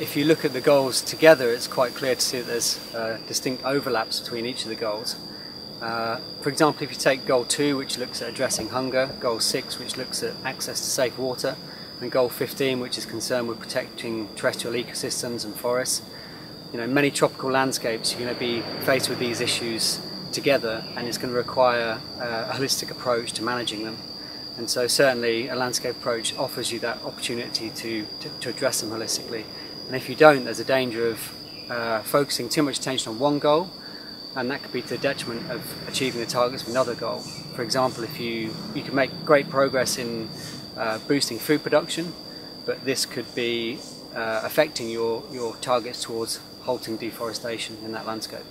if you look at the goals together, it's quite clear to see that there's uh, distinct overlaps between each of the goals. Uh, for example, if you take goal 2, which looks at addressing hunger, goal 6, which looks at access to safe water, and goal 15, which is concerned with protecting terrestrial ecosystems and forests, you know, many tropical landscapes you're going to be faced with these issues together and it's going to require uh, a holistic approach to managing them. And so certainly a landscape approach offers you that opportunity to, to, to address them holistically. And if you don't, there's a danger of uh, focusing too much attention on one goal and that could be to the detriment of achieving the targets of another goal. For example, if you, you can make great progress in uh, boosting food production, but this could be uh, affecting your, your targets towards halting deforestation in that landscape.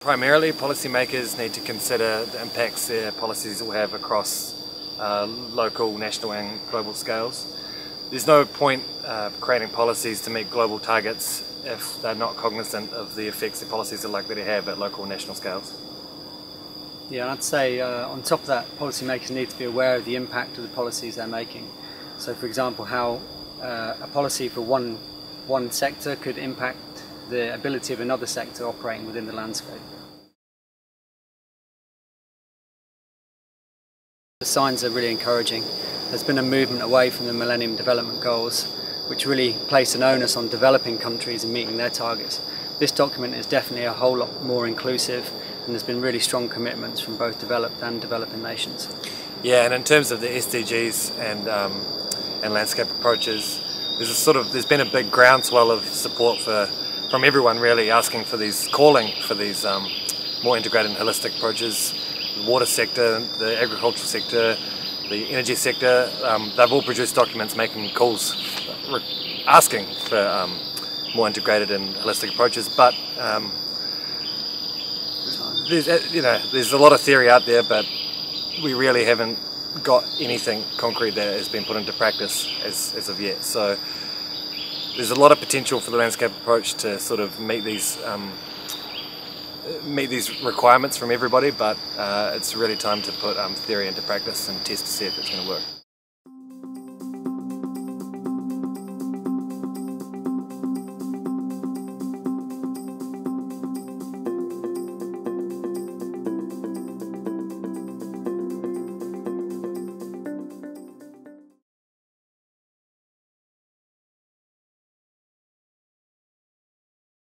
Primarily, policymakers need to consider the impacts their policies will have across uh, local, national and global scales. There's no point uh, creating policies to meet global targets if they're not cognizant of the effects their policies are likely to have at local and national scales. Yeah, I'd say uh, on top of that, policymakers need to be aware of the impact of the policies they're making. So, for example, how uh, a policy for one, one sector could impact the ability of another sector operating within the landscape. Signs are really encouraging. There's been a movement away from the Millennium Development Goals, which really place an onus on developing countries and meeting their targets. This document is definitely a whole lot more inclusive and there's been really strong commitments from both developed and developing nations. Yeah, and in terms of the SDGs and um, and landscape approaches, there's a sort of there's been a big groundswell of support for from everyone really asking for these, calling for these um, more integrated and holistic approaches. The water sector, the agricultural sector, the energy sector, um, they've all produced documents making calls, asking for um, more integrated and holistic approaches. But um, there's, uh, you know, there's a lot of theory out there, but we really haven't got anything concrete that has been put into practice as, as of yet. So there's a lot of potential for the landscape approach to sort of meet these um, meet these requirements from everybody, but uh, it's really time to put um, theory into practice and test to see if it's going to work.